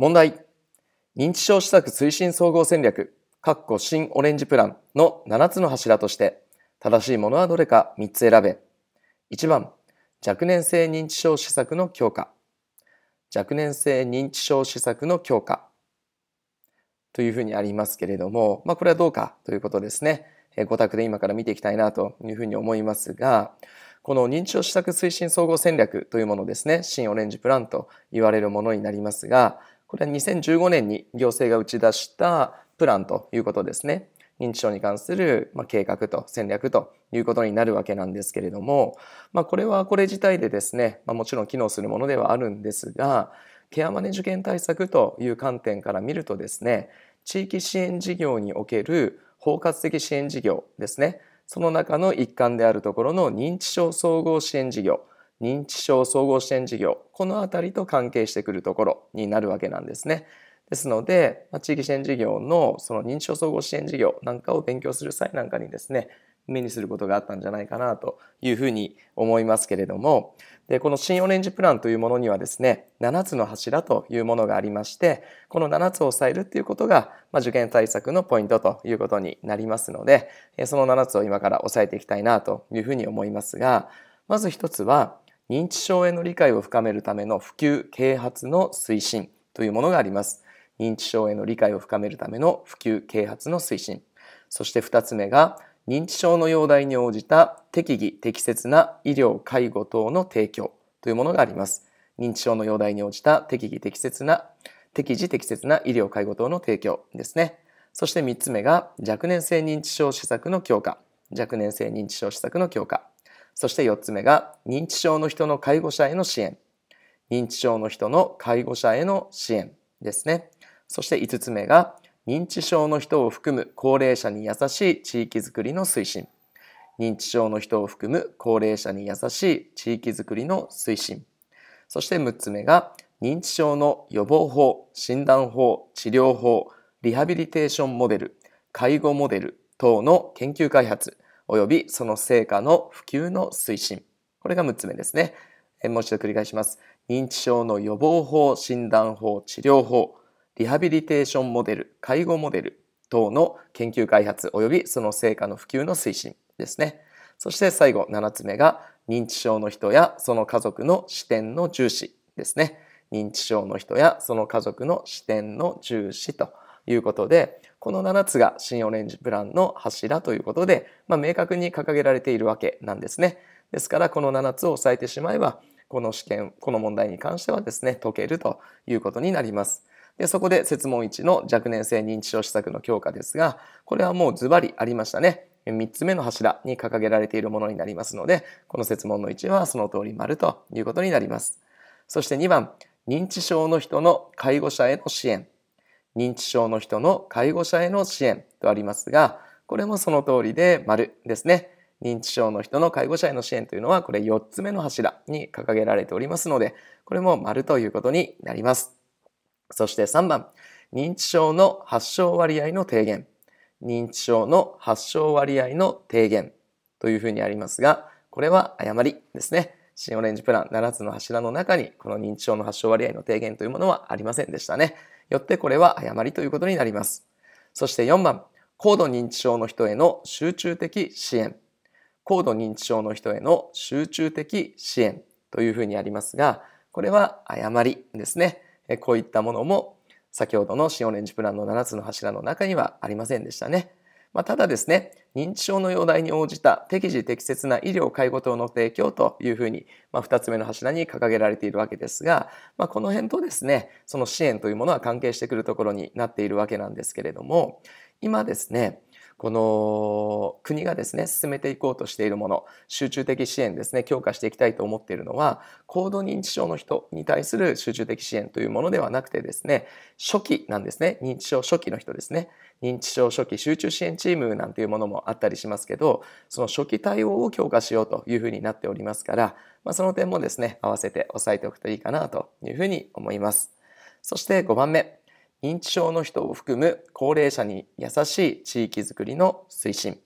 問題。認知症施策推進総合戦略、括弧新オレンジプランの7つの柱として、正しいものはどれか3つ選べ。1番、若年性認知症施策の強化。若年性認知症施策の強化。というふうにありますけれども、まあこれはどうかということですね。ご託で今から見ていきたいなというふうに思いますが、この認知症施策推進総合戦略というものですね、新オレンジプランと言われるものになりますが、これは2015年に行政が打ち出したプランということですね。認知症に関する計画と戦略ということになるわけなんですけれども、まあ、これはこれ自体でですね、まあ、もちろん機能するものではあるんですが、ケアマネ受験対策という観点から見るとですね、地域支援事業における包括的支援事業ですね、その中の一環であるところの認知症総合支援事業、認知症総合支援事業、このあたりと関係してくるところになるわけなんですね。ですので、地域支援事業のその認知症総合支援事業なんかを勉強する際なんかにですね、目にすることがあったんじゃないかなというふうに思いますけれども、で、この新オレンジプランというものにはですね、7つの柱というものがありまして、この7つを抑えるっていうことが、まあ、受験対策のポイントということになりますので、その7つを今から押さえていきたいなというふうに思いますが、まず一つは、認知症への理解を深めるための普及啓発の推進というものがあります。認知症への理解を深めるための普及啓発の推進。そして二つ目が、認知症の容体に応じた適宜適切な医療介護等の提供というものがあります。認知症の容体に応じた適宜適切な適時適切な医療介護等の提供ですね。そして三つ目が若年性認知症施策の強化。若年性認知症施策の強化。そして4つ目が認知症の人の介護者への支援。認知症の人の介護者への支援ですね。そして5つ目が認知症の人を含む高齢者に優しい地域づくりの推進。認知症の人を含む高齢者に優しい地域づくりの推進。そして6つ目が認知症の予防法、診断法、治療法、リハビリテーションモデル、介護モデル等の研究開発、及びその成果の普及の推進。これが6つ目ですね。もう一度繰り返します。認知症の予防法、診断法、治療法、リハビリテーションモデル、介護モデル等の研究開発及びその成果の普及の推進ですね。そして最後7つ目が認知症の人やその家族の視点の重視ですね。認知症の人やその家族の視点の重視ということで、この7つが新オレンジプランの柱ということで、まあ、明確に掲げられているわけなんですね。ですから、この7つを押さえてしまえば、この試験、この問題に関してはですね、解けるということになります。でそこで設問1の若年性認知症施策の強化ですが、これはもうズバリありましたね。3つ目の柱に掲げられているものになりますので、この設問の1はその通り丸ということになります。そして2番、認知症の人の介護者への支援。認知症の人の介護者への支援とありますが、これもその通りで丸ですね。認知症の人の介護者への支援というのは、これ4つ目の柱に掲げられておりますので、これも丸ということになります。そして3番、認知症の発症割合の低減。認知症の発症割合の低減というふうにありますが、これは誤りですね。新オレンジプラン7つの柱の中に、この認知症の発症割合の低減というものはありませんでしたね。よってこれは誤りということになります。そして4番、高度認知症の人への集中的支援。高度認知症の人への集中的支援というふうにありますが、これは誤りですね。こういったものも先ほどの新オレンジプランの7つの柱の中にはありませんでしたね。まあ、ただですね、認知症の容体に応じた適時適切な医療介護等の提供というふうに、まあ、2つ目の柱に掲げられているわけですが、まあ、この辺とですね、その支援というものは関係してくるところになっているわけなんですけれども、今ですね、この国がですね、進めていこうとしているもの、集中的支援ですね、強化していきたいと思っているのは、高度認知症の人に対する集中的支援というものではなくてですね、初期なんですね、認知症初期の人ですね、認知症初期集中支援チームなんていうものもあったりしますけど、その初期対応を強化しようというふうになっておりますから、まあ、その点もですね、合わせて押さえておくといいかなというふうに思います。そして5番目。認知症の人を含む高齢者に優しい地域づくりの推進。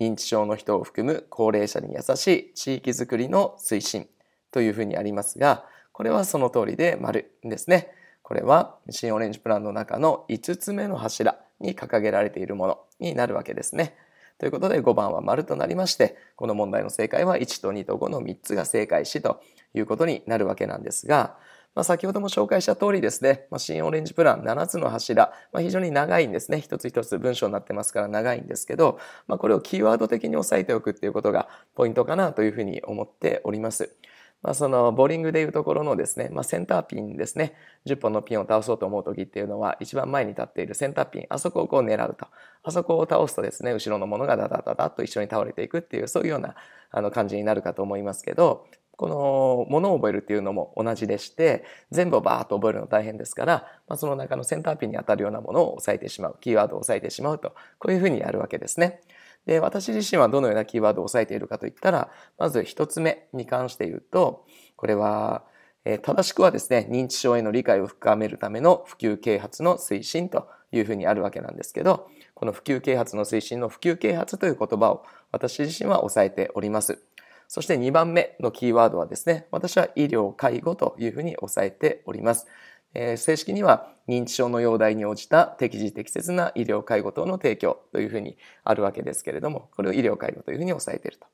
認知症の人を含む高齢者に優しい地域づくりの推進というふうにありますが、これはその通りで丸ですね。これは新オレンジプランの中の5つ目の柱に掲げられているものになるわけですね。ということで5番は丸となりまして、この問題の正解は1と2と5の3つが正解しということになるわけなんですが、まあ、先ほども紹介した通りですね、まあ、新オレンジプラン7つの柱、まあ、非常に長いんですね。一つ一つ文章になってますから長いんですけど、まあ、これをキーワード的に押さえておくっていうことがポイントかなというふうに思っております。まあ、そのボーリングでいうところのですね、まあ、センターピンですね。10本のピンを倒そうと思う時っていうのは、一番前に立っているセンターピン、あそこをこう狙うと。あそこを倒すとですね、後ろのものがダダダダッと一緒に倒れていくっていう、そういうようなあの感じになるかと思いますけど、このものを覚えるっていうのも同じでして、全部をバーッと覚えるの大変ですから、まあ、その中のセンターピンに当たるようなものを押さえてしまう、キーワードを押さえてしまうと、こういうふうにやるわけですね。で、私自身はどのようなキーワードを押さえているかといったら、まず一つ目に関して言うと、これは、えー、正しくはですね、認知症への理解を深めるための普及啓発の推進というふうにあるわけなんですけど、この普及啓発の推進の普及啓発という言葉を私自身は押さえております。そして2番目のキーワードはですね、私は医療、介護というふうに押さえております。えー、正式には認知症の容体に応じた適時適切な医療介護等の提供というふうにあるわけですけれども、これを医療介護というふうに押さえていると。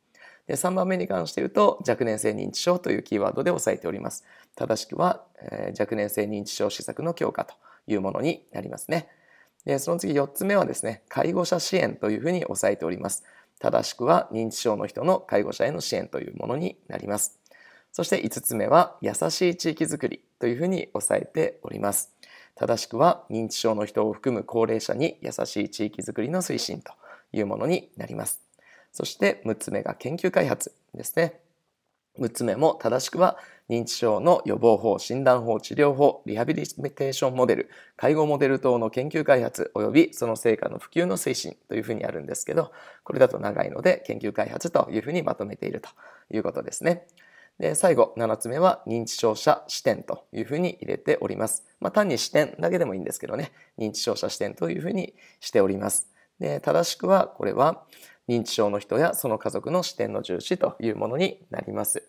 で3番目に関して言うと若年性認知症というキーワードで押さえております。正しくは、えー、若年性認知症施策の強化というものになりますね。でその次4つ目はですね、介護者支援というふうに押さえております。正しくは認知症の人の介護者への支援というものになります。そして5つ目は優しい地域づくりというふうに押さえております。正しくは認知症の人を含む高齢者に優しい地域づくりの推進というものになります。そして6つ目が研究開発ですね。6つ目も正しくは認知症の予防法、診断法、治療法、リハビリテーションモデル、介護モデル等の研究開発及びその成果の普及の推進というふうにあるんですけど、これだと長いので研究開発というふうにまとめているということですね。で、最後、7つ目は認知症者視点というふうに入れております。まあ、単に視点だけでもいいんですけどね、認知症者視点というふうにしております。で、正しくは、これは認知症の人やその家族の視点の重視というものになります。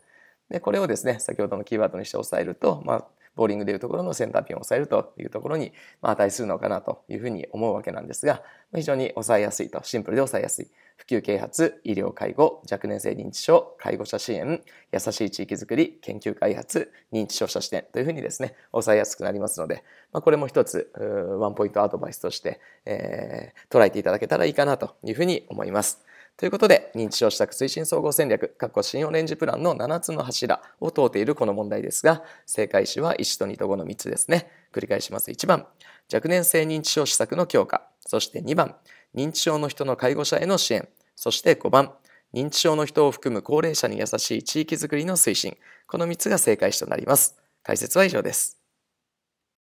で、これをですね、先ほどのキーワードにして押さえると、まあ、ボーリングでいうところのセンターピンを押さえるというところに、ま、値するのかなというふうに思うわけなんですが、非常に抑えやすいと、シンプルで抑えやすい。普及啓発、医療介護、若年性認知症、介護者支援、優しい地域づくり、研究開発、認知症者視点というふうにですね、抑えやすくなりますので、ま、これも一つ、ワンポイントアドバイスとして、えー、捉えていただけたらいいかなというふうに思います。ということで、認知症施策推進総合戦略、括弧新オレンジプランの7つの柱を問うているこの問題ですが、正解詞は1と2と5の3つですね。繰り返します。1番、若年性認知症施策の強化。そして2番、認知症の人の介護者への支援。そして5番、認知症の人を含む高齢者に優しい地域づくりの推進。この3つが正解詞となります。解説は以上です。